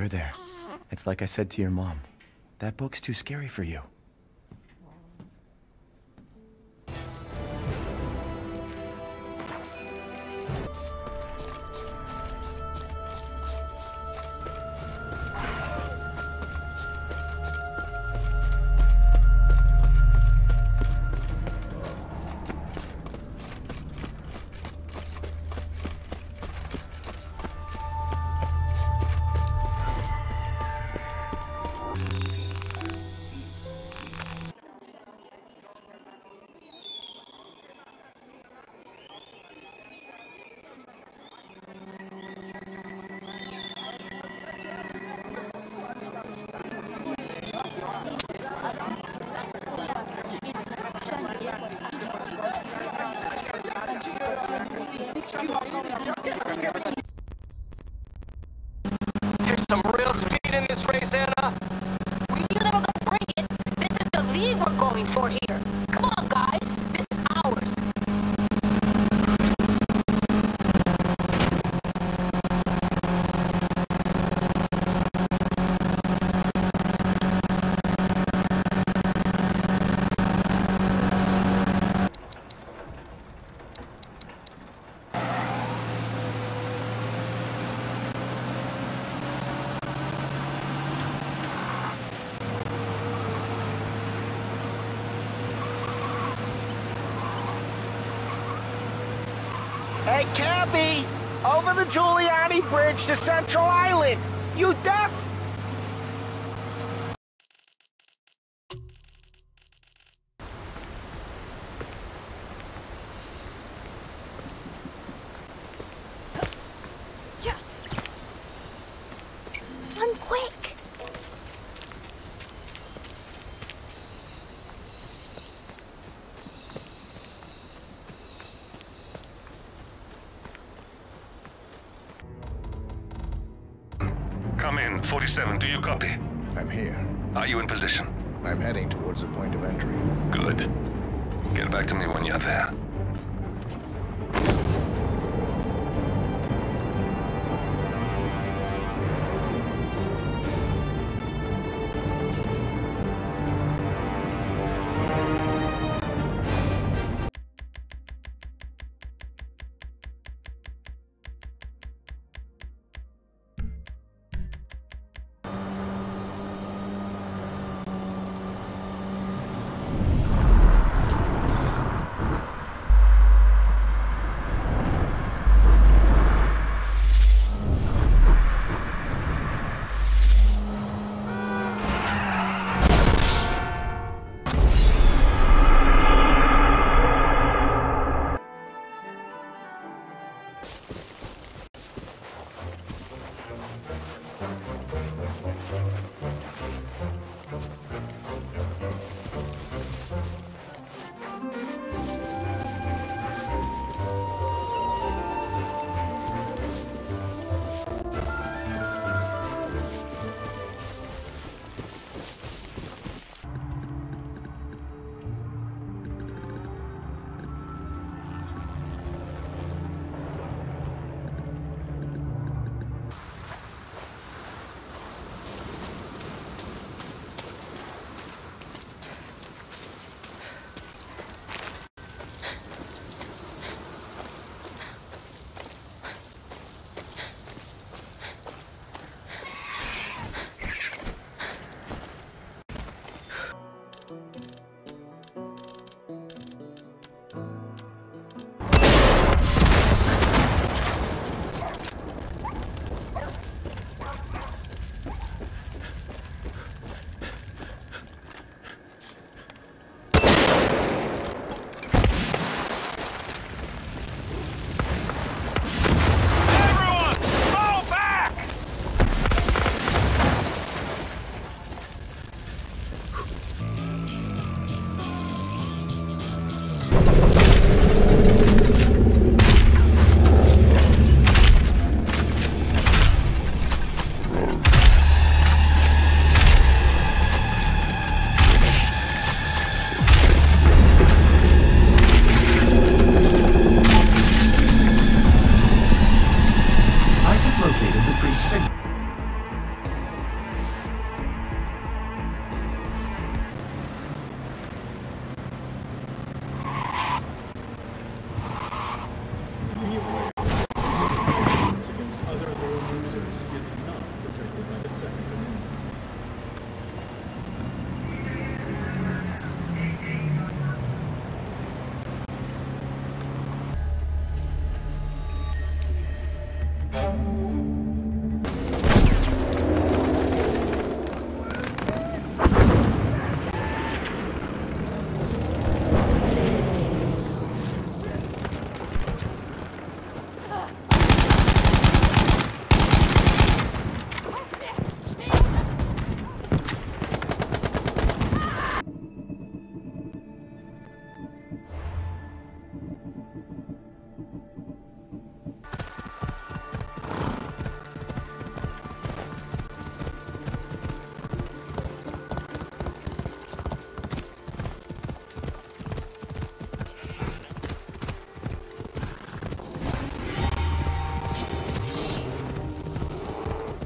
There, there. It's like I said to your mom. That book's too scary for you. Hey, Cabby! Over the Giuliano Bridge to Central Island! You deaf? In, 47. Do you copy? I'm here. Are you in position? I'm heading towards the point of entry. Good. Get back to me when you're there.